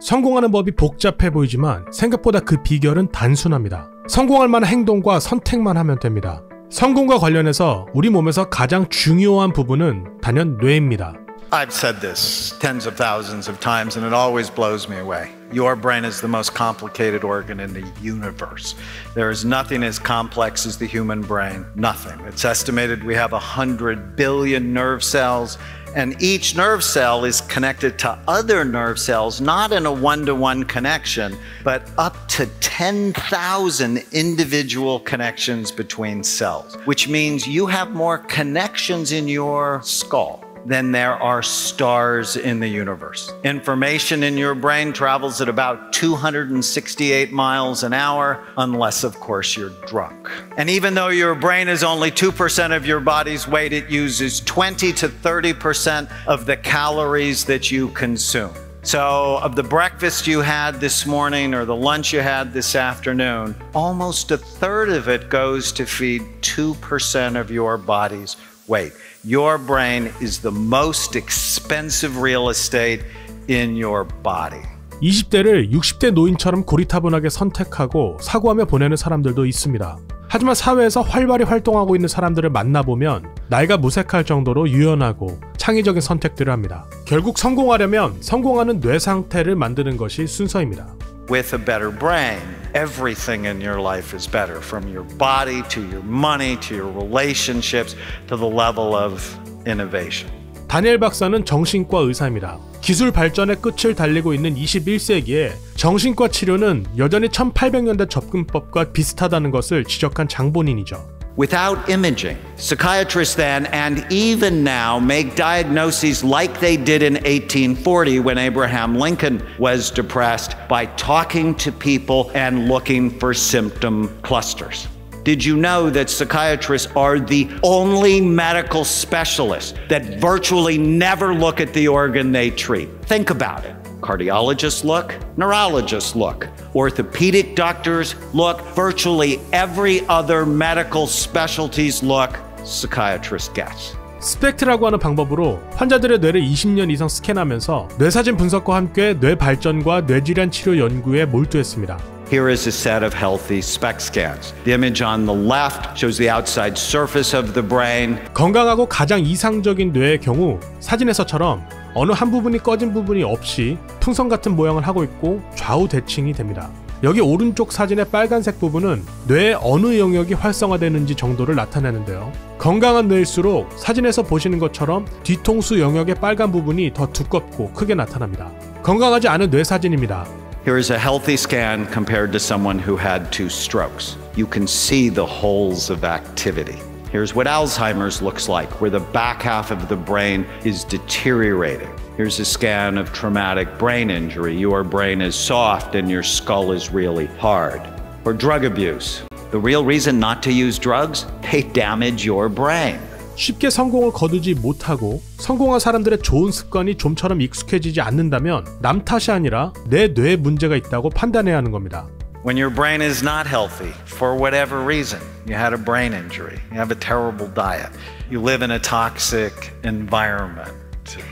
성공하는 법이 복잡해 보이지만 생각보다 그 비결은 단순합니다. 성공할 만한 행동과 선택만 하면 됩니다. 성공과 관련해서 우리 몸에서 가장 중요한 부분은 단연 뇌입니다. I've said this tens of thousands of times, and it always blows me away. Your brain is the most complicated organ in the universe. There is nothing as complex as the human brain. Nothing. It's estimated we have 100 billion nerve cells, and each nerve cell is connected to other nerve cells, not in a one to one connection, but up to 10,000 individual connections between cells, which means you have more connections in your skull than there are stars in the universe. Information in your brain travels at about 268 miles an hour, unless, of course, you're drunk. And even though your brain is only 2% of your body's weight, it uses 20 to 30% of the calories that you consume. So, of the breakfast you had this morning or the lunch you had this afternoon, almost a third of it goes to feed 2% of your body's weight. Your brain is the most expensive real estate in your body. 20대를 60대 노인처럼 고리타분하게 선택하고 사고하며 보내는 사람들도 있습니다. 하지만 사회에서 활발히 활동하고 있는 사람들을 만나보면 나이가 무색할 정도로 유연하고 창의적인 선택들을 합니다. 결국 성공하려면 성공하는 뇌 상태를 만드는 것이 순서입니다. With a better brain, everything in your life is better from your body to your money to your relationships to the level of innovation. 다니엘 박사는 정신과 의사입니다. 기술 발전의 끝을 달리고 있는 21세기에 정신과 치료는 여전히 1800년대 접근법과 비슷하다는 것을 지적한 장본인이죠. Without imaging, psychiatrists then and even now make diagnoses like they did in 1840 when Abraham Lincoln was depressed by talking to people and looking for symptom clusters. Did you know that psychiatrists are the only medical specialists that virtually never look at the organ they treat? Think about it Cardiologists look, neurologists look, orthopedic doctors look, virtually every other medical specialties look, psychiatrist gets. 스펙트라고 하는 방법으로 환자들의 뇌를 20년 이상 스캔하면서 뇌사진 분석과 함께 뇌 발전과 뇌질환 치료 연구에 몰두했습니다. Here is a set of healthy SPECT scans. The image on the left shows the outside surface of the brain. 건강하고 가장 이상적인 뇌의 경우 사진에서처럼 어느 한 부분이 꺼진 부분이 없이 풍선 같은 모양을 하고 있고 좌우 대칭이 됩니다. 여기 오른쪽 사진의 빨간색 부분은 뇌의 어느 영역이 활성화되는지 정도를 나타내는데요. 건강한 뇌일수록 사진에서 보시는 것처럼 뒤통수 영역의 빨간 부분이 더 두껍고 크게 나타납니다. 건강하지 않은 뇌 사진입니다. Here is a healthy scan compared to someone who had two strokes. You can see the holes of activity. Here's what Alzheimer's looks like, where the back half of the brain is deteriorating. Here's a scan of traumatic brain injury. Your brain is soft and your skull is really hard. Or drug abuse. The real reason not to use drugs? They damage your brain. 쉽게 성공을 거두지 못하고 성공한 사람들의 좋은 습관이 좀처럼 익숙해지지 않는다면 남 탓이 아니라 내 뇌에 문제가 있다고 판단해야 하는 겁니다. When your brain is not healthy, for whatever reason, you had a brain injury, you have a terrible diet, you live in a toxic environment,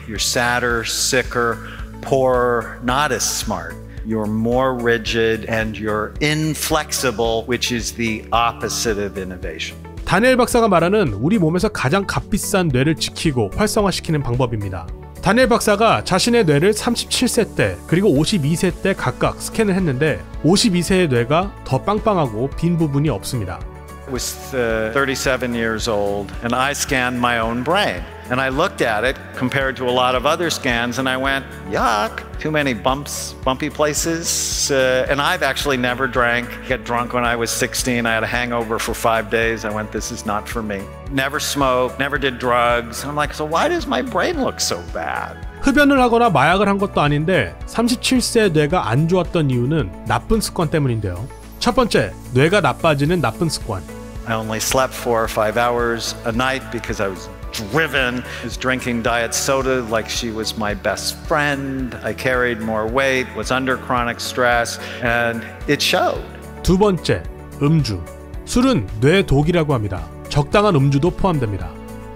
you're sadder, sicker, poorer, not as smart. You're more rigid and you're inflexible, which is the opposite of innovation. 다니엘 박사가 말하는 우리 몸에서 가장 값비싼 뇌를 지키고 활성화시키는 방법입니다. 다니엘 박사가 자신의 뇌를 37세 때 그리고 52세 때 각각 스캔을 했는데 52세의 뇌가 더 빵빵하고 빈 부분이 없습니다. I was uh, 37 years old and I scanned my own brain. And I looked at it compared to a lot of other scans and I went, yuck, too many bumps, bumpy places. Uh, and I've actually never drank, get drunk when I was 16. I had a hangover for five days. I went, this is not for me. Never smoked, never did drugs. I'm like, so why does my brain look so bad? 흡연을 하거나 마약을 한 것도 아닌데 37세 뇌가 안 좋았던 이유는 나쁜 습관 때문인데요. 첫 번째, 뇌가 나빠지는 나쁜 습관. I only slept four or five hours a night because I was driven. I was drinking diet soda like she was my best friend. I carried more weight, was under chronic stress, and it showed. 두 번째, 음주. 술은 뇌 독이라고 합니다. 적당한 음주도 포함됩니다.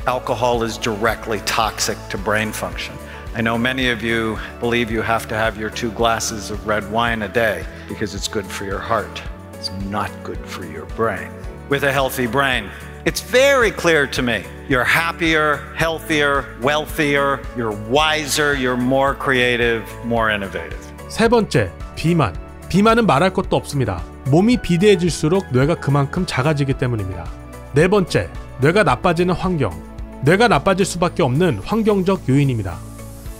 Alcohol is directly toxic to brain function. I know many of you believe you have to have your two glasses of red wine a day because it's good for your heart. It's not good for your brain. With a healthy brain, it's very clear to me you're happier, healthier, wealthier, you're wiser, you're more creative, more innovative. 세 번째, 비만. 비만은 말할 것도 없습니다. 몸이 비대해질수록 뇌가 그만큼 작아지기 때문입니다. 네 번째, 뇌가 나빠지는 환경. 뇌가 나빠질 수밖에 없는 환경적 요인입니다.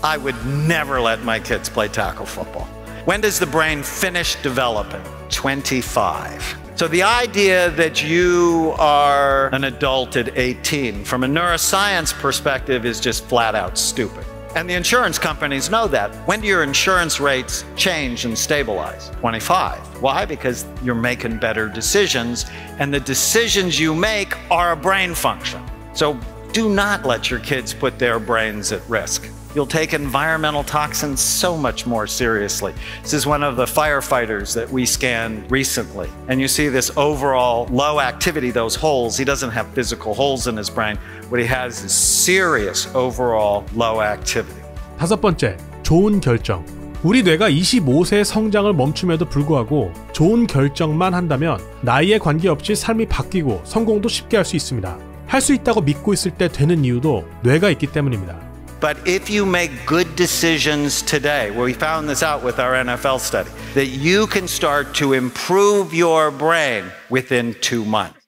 I would never let my kids play tackle football. When does the brain finish developing? 25. So the idea that you are an adult at 18 from a neuroscience perspective is just flat out stupid. And the insurance companies know that. When do your insurance rates change and stabilize? 25. Why? Because you're making better decisions, and the decisions you make are a brain function. So do not let your kids put their brains at risk. You'll take environmental toxins so much more seriously. This is one of the firefighters that we scanned recently. And you see this overall low activity, those holes. He doesn't have physical holes in his brain. What he has is serious overall low activity. 다섯 번째, 좋은 결정. 우리 뇌가 25세의 성장을 멈춤에도 불구하고 좋은 결정만 한다면 나이에 관계없이 삶이 바뀌고 성공도 쉽게 할 수 있습니다. 할 수 있다고 믿고 있을 때 되는 이유도 뇌가 있기 때문입니다. But if you make good decisions today, well, we found this out with our NFL study, that you can start to improve your brain within two months.